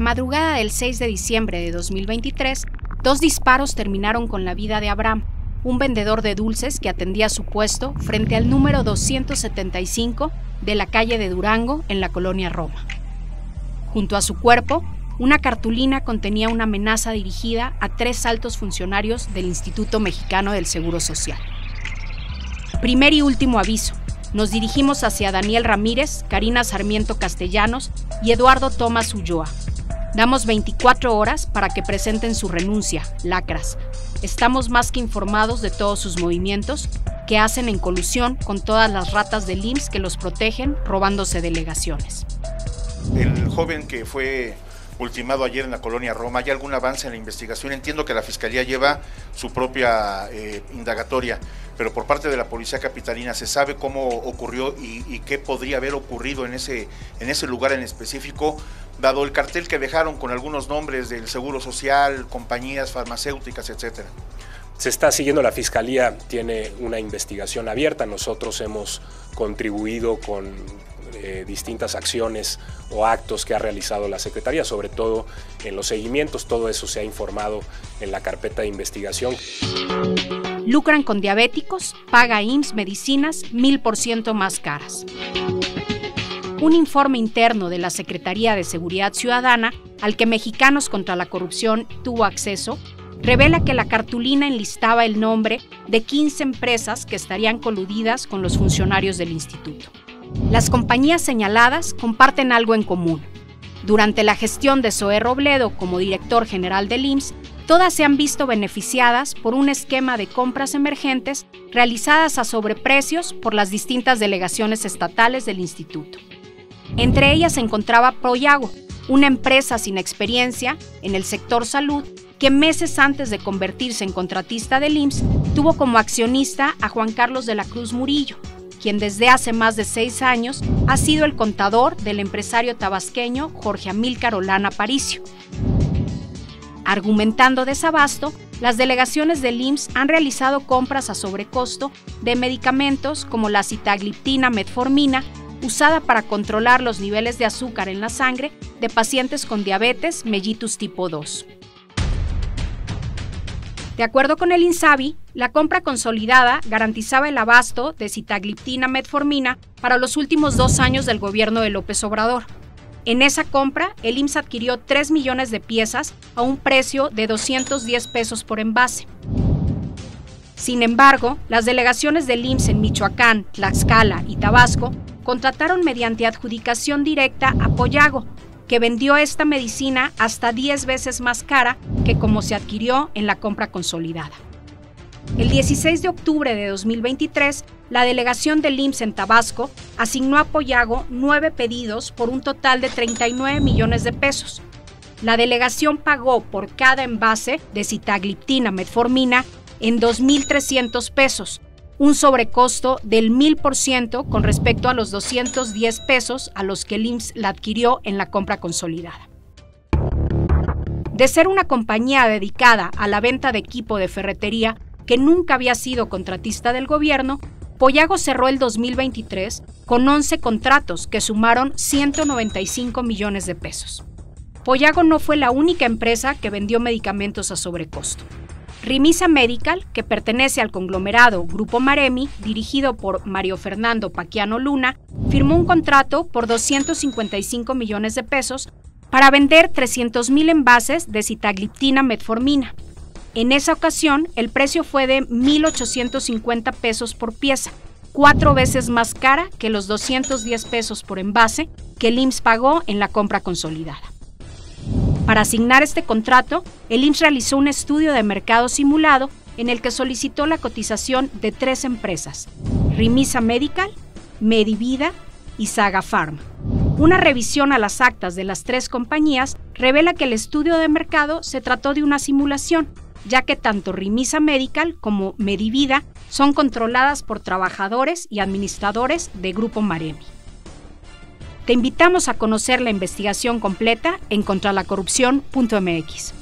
La madrugada del 6 de diciembre de 2023, dos disparos terminaron con la vida de Abraham, un vendedor de dulces que atendía su puesto frente al número 275 de la calle de Durango en la colonia Roma. Junto a su cuerpo, una cartulina contenía una amenaza dirigida a tres altos funcionarios del Instituto Mexicano del Seguro Social. Primer y último aviso. Nos dirigimos hacia Daniel Ramírez, Karina Sarmiento Castellanos y Eduardo Tomás Ulloa. Damos 24 horas para que presenten su renuncia, lacras. Estamos más que informados de todos sus movimientos que hacen en colusión con todas las ratas del IMSS que los protegen robándose delegaciones. El joven que fue ultimado ayer en la colonia Roma, ¿hay algún avance en la investigación? Entiendo que la Fiscalía lleva su propia eh, indagatoria, pero por parte de la Policía Capitalina, ¿se sabe cómo ocurrió y, qué podría haber ocurrido en ese, en ese lugar en específico, dado el cartel que dejaron con algunos nombres del Seguro Social, compañías farmacéuticas, etcétera? Se está siguiendo, la Fiscalía tiene una investigación abierta, nosotros hemos contribuido con eh, distintas acciones o actos que ha realizado la Secretaría, sobre todo en los seguimientos, todo eso se ha informado en la carpeta de investigación. Lucran con diabéticos, paga IMSS medicinas mil por ciento más caras. Un informe interno de la Secretaría de Seguridad Ciudadana, al que Mexicanos contra la Corrupción tuvo acceso, revela que la cartulina enlistaba el nombre de 15 empresas que estarían coludidas con los funcionarios del instituto. Las compañías señaladas comparten algo en común. Durante la gestión de Zoé Robledo como director general del IMSS, todas se han visto beneficiadas por un esquema de compras emergentes realizadas a sobreprecios por las distintas delegaciones estatales del instituto. Entre ellas se encontraba Proyago, una empresa sin experiencia en el sector salud que meses antes de convertirse en contratista del IMSS tuvo como accionista a Juan Carlos de la Cruz Murillo, quien desde hace más de seis años ha sido el contador del empresario tabasqueño Jorge Amílcar Olana Paricio. Argumentando desabasto, las delegaciones del IMSS han realizado compras a sobrecosto de medicamentos como la citagliptina metformina, usada para controlar los niveles de azúcar en la sangre de pacientes con diabetes mellitus tipo 2. De acuerdo con el INSABI, la compra consolidada garantizaba el abasto de citagliptina metformina para los últimos dos años del gobierno de López Obrador. En esa compra, el IMSS adquirió 3 millones de piezas a un precio de 210 pesos por envase. Sin embargo, las delegaciones del IMSS en Michoacán, Tlaxcala y Tabasco contrataron mediante adjudicación directa a Pollago que vendió esta medicina hasta 10 veces más cara que como se adquirió en la compra consolidada. El 16 de octubre de 2023, la delegación del IMSS en Tabasco asignó a Poyago nueve pedidos por un total de 39 millones de pesos. La delegación pagó por cada envase de citagliptina metformina en 2.300 pesos, un sobrecosto del 1000% con respecto a los 210 pesos a los que el la adquirió en la compra consolidada. De ser una compañía dedicada a la venta de equipo de ferretería que nunca había sido contratista del gobierno, Pollago cerró el 2023 con 11 contratos que sumaron 195 millones de pesos. Pollago no fue la única empresa que vendió medicamentos a sobrecosto. Rimisa Medical, que pertenece al conglomerado Grupo Maremi, dirigido por Mario Fernando Paquiano Luna, firmó un contrato por 255 millones de pesos para vender 300.000 envases de citagliptina metformina. En esa ocasión, el precio fue de 1.850 pesos por pieza, cuatro veces más cara que los 210 pesos por envase que el pagó en la compra consolidada. Para asignar este contrato, el IMSS realizó un estudio de mercado simulado en el que solicitó la cotización de tres empresas, Rimisa Medical, Medivida y Saga Pharma. Una revisión a las actas de las tres compañías revela que el estudio de mercado se trató de una simulación, ya que tanto Rimisa Medical como Medivida son controladas por trabajadores y administradores de Grupo Maremi. Te invitamos a conocer la investigación completa en contralacorrupción.mx.